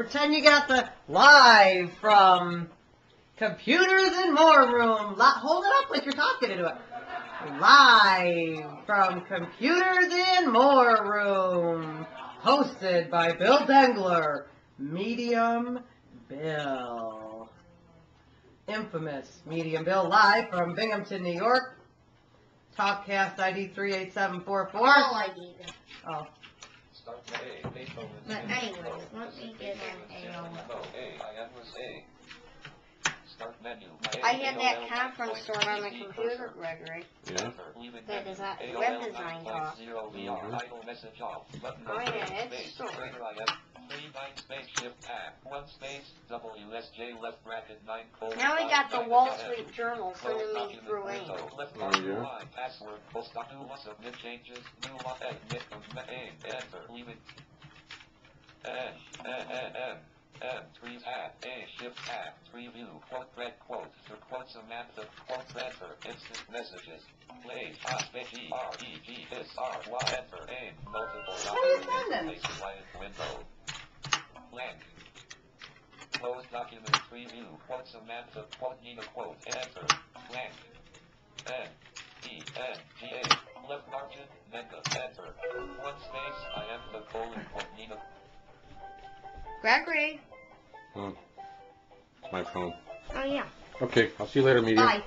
Pretend you got the live from Computers and More Room. Li- Hold it up like you're talking into it. Live from Computers and More Room. Hosted by Bill Dengler. Medium Bill. Infamous Medium Bill live from Binghamton, New York. Talkcast ID 38744. All I need. Oh, But anyways, let me get an A. No, oh, A, I am was A. Start menu. I had that conference stored on the computer, Gregory. Yeah. That is not web design talk. VR, idle message off. Button Oh, yeah, open, it's space, stored. trigger I am. Three nine space shift tab. One space, WSJ left bracket nine colon. Now we got the Wall Street Journal Close sending me through ink. Oh, yeah? password, post doc, new one, submit changes, new one, admit, commit, enter, leave it. N, N, N, N, three tab, A, shift tab, three view, quote, red quote, to quote Samantha, quote, enter, instant messages. Play, space, E, R, E, G, this, R, Y, enter, aim, multiple What interface, line, window. Blank. Close document preview, quote Samantha, quote Nina, quote, enter, blank. N, E, N, G, A, left margin, mega, enter. One space, I am the colon, quote Nina, Gregory. My hmm. phone. Oh yeah. Okay, I'll see you later, media. Bye.